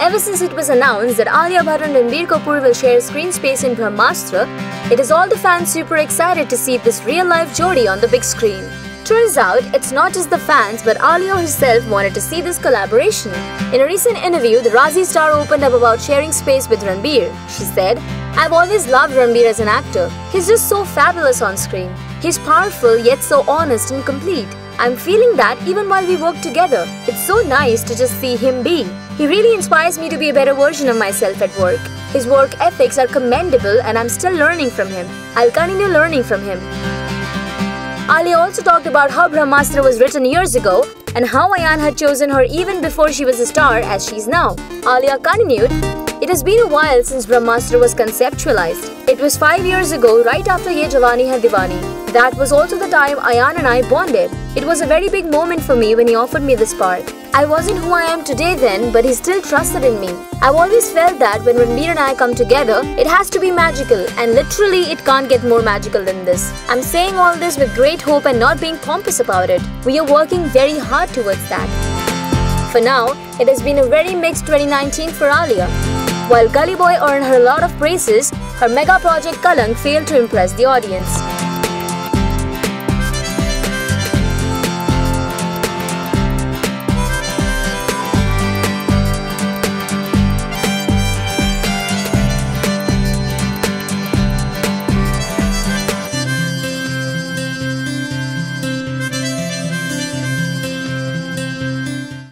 Ever since it was announced that Alia Bhatt and Ranbir Kapoor will share screen space in Brahmastra, it is all the fans super excited to see this real-life Jodi on the big screen. Turns out, it's not just the fans but Alia herself wanted to see this collaboration. In a recent interview, the Raazi star opened up about sharing space with Ranbir. She said, I've always loved Ranbir as an actor. He's just so fabulous on screen. He's powerful yet so honest and complete. I'm feeling that even while we work together. It's so nice to just see him be. He really inspires me to be a better version of myself at work. His work ethics are commendable and I'm still learning from him. I'll continue learning from him. Alia also talked about how Brahmastra was written years ago and how Ayan had chosen her even before she was a star as she's now. Alia continued, It has been a while since Brahmastra was conceptualized. It was five years ago, right after Yeh Jawaani Hai Deewani. That was also the time Ayan and I bonded. It was a very big moment for me when he offered me this part. I wasn't who I am today then, but he still trusted in me. I've always felt that when Ranbir and I come together, it has to be magical, and literally it can't get more magical than this. I'm saying all this with great hope and not being pompous about it. We are working very hard towards that. For now, it has been a very mixed 2019 for Alia. While Gully Boy earned her a lot of praises, her mega project Kalank failed to impress the audience.